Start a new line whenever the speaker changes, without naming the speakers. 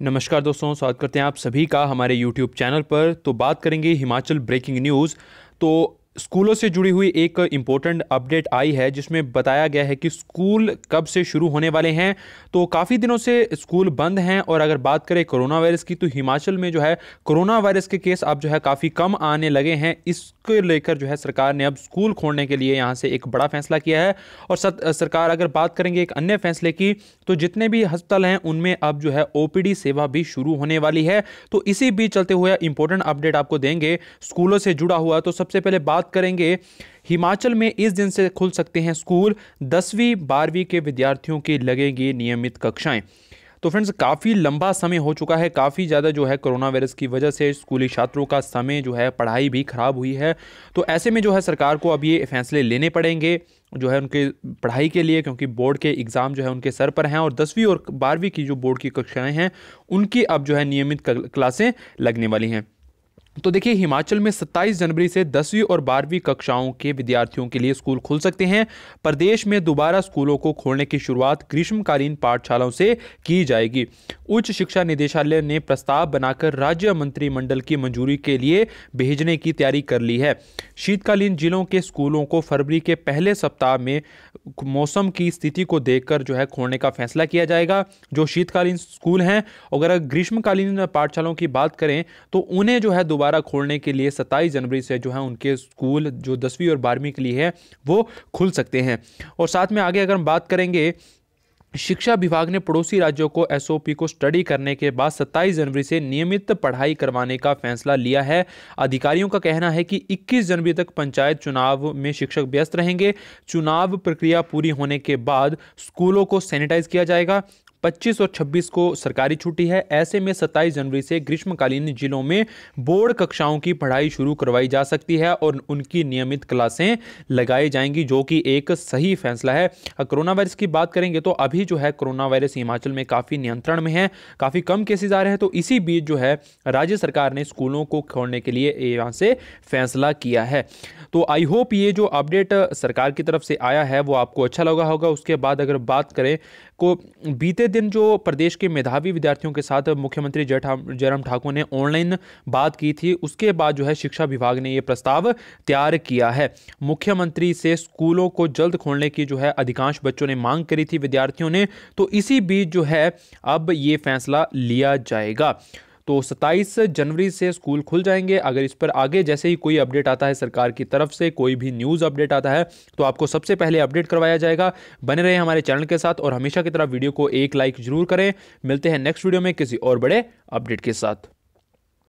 नमस्कार दोस्तों, स्वागत करते हैं आप सभी का हमारे YouTube चैनल पर। तो बात करेंगे हिमाचल ब्रेकिंग न्यूज़। तो स्कूलों से जुड़ी हुई एक इम्पोर्टेंट अपडेट आई है, जिसमें बताया गया है कि स्कूल कब से शुरू होने वाले हैं। तो काफ़ी दिनों से स्कूल बंद हैं और अगर बात करें कोरोना वायरस की तो हिमाचल में जो है कोरोना वायरस के केस अब जो है काफ़ी कम आने लगे हैं। इसको लेकर जो है सरकार ने अब स्कूल खोलने के लिए यहाँ से एक बड़ा फैसला किया है। और सरकार अगर बात करेंगे एक अन्य फैसले की तो जितने भी अस्पताल हैं, उनमें अब जो है ओपीडी सेवा भी शुरू होने वाली है। तो इसी बीच चलते हुए इंपॉर्टेंट अपडेट आपको देंगे। स्कूलों से जुड़ा हुआ तो सबसे पहले बात बात करेंगे, हिमाचल में इस दिन से खुल सकते हैं स्कूल, दसवीं, बारहवीं के विद्यार्थियों की लगेंगी नियमित कक्षाएँ। तो फ्रेंड्स, काफ़ी लंबा समय हो चुका है, काफ़ी ज़्यादा जो है कोरोना वायरस की वजह से स्कूली छात्रों का समय जो है, पढ़ाई भी ख़राब हुई है। तो ऐसे में जो है सरकार को अब ये फैसले लेने पड़ेंगे, जो है उनके पढ़ाई के लिए, क्योंकि बोर्ड के एग्ज़ाम जो है उनके सर पर हैं और दसवीं और बारहवीं की जो बोर्ड की कक्षाएँ हैं, उनकी अब जो है नियमित क्लासें लगने वाली हैं। तो देखिए, हिमाचल में 27 जनवरी से 10वीं और 12वीं कक्षाओं के विद्यार्थियों के लिए स्कूल खुल सकते हैं। प्रदेश में दोबारा स्कूलों को खोलने की शुरुआत ग्रीष्मकालीन पाठशालाओं से की जाएगी। उच्च शिक्षा निदेशालय ने प्रस्ताव बनाकर राज्य मंत्रिमंडल की मंजूरी के लिए भेजने की तैयारी कर ली है। शीतकालीन जिलों के स्कूलों को फरवरी के पहले सप्ताह में मौसम की स्थिति को देखकर जो है खोलने का फैसला किया जाएगा, जो शीतकालीन स्कूल हैं। अगर ग्रीष्मकालीन पाठशालाओं की बात करें तो उन्हें जो है दोबारा खोलने के लिए सत्ताईस जनवरी से जो है उनके स्कूल जो दसवीं और बारहवीं के लिए है, वो खुल सकते हैं। और साथ में आगे अगर हम बात करेंगे, शिक्षा विभाग ने पड़ोसी राज्यों को एसओपी को स्टडी करने के बाद 27 जनवरी से नियमित पढ़ाई करवाने का फैसला लिया है। अधिकारियों का कहना है कि 21 जनवरी तक पंचायत चुनाव में शिक्षक व्यस्त रहेंगे। चुनाव प्रक्रिया पूरी होने के बाद स्कूलों को सैनिटाइज किया जाएगा 25 और 26 को सरकारी छुट्टी है। ऐसे में 27 जनवरी से ग्रीष्मकालीन जिलों में बोर्ड कक्षाओं की पढ़ाई शुरू करवाई जा सकती है और उनकी नियमित क्लासें लगाई जाएँगी, जो कि एक सही फैसला है। कोरोना वायरस की बात करेंगे तो अभी जो है कोरोना वायरस हिमाचल में काफ़ी नियंत्रण में है, काफ़ी कम केसेज आ रहे हैं तो इसी बीच जो है राज्य सरकार ने स्कूलों को खोलने के लिए यहाँ से फैसला किया है। तो आई होप ये जो अपडेट सरकार की तरफ़ से आया है, वो आपको अच्छा लगा होगा। उसके बाद अगर बात करें को बीते दिन जो प्रदेश के मेधावी विद्यार्थियों के साथ मुख्यमंत्री जयराम ठाकुर ने ऑनलाइन बात की थी, उसके बाद जो है शिक्षा विभाग ने ये प्रस्ताव तैयार किया है। मुख्यमंत्री से स्कूलों को जल्द खोलने की जो है अधिकांश बच्चों ने मांग करी थी विद्यार्थियों ने तो इसी बीच जो है अब ये फैसला लिया जाएगा। तो 27 जनवरी से स्कूल खुल जाएँगे। अगर इस पर आगे जैसे ही कोई अपडेट आता है सरकार की तरफ़ से, कोई भी न्यूज़ अपडेट आता है तो आपको सबसे पहले अपडेट करवाया जाएगा। बने रहे हमारे चैनल के साथ और हमेशा की तरह वीडियो को एक लाइक ज़रूर करें। मिलते हैं नेक्स्ट वीडियो में किसी और बड़े अपडेट के साथ।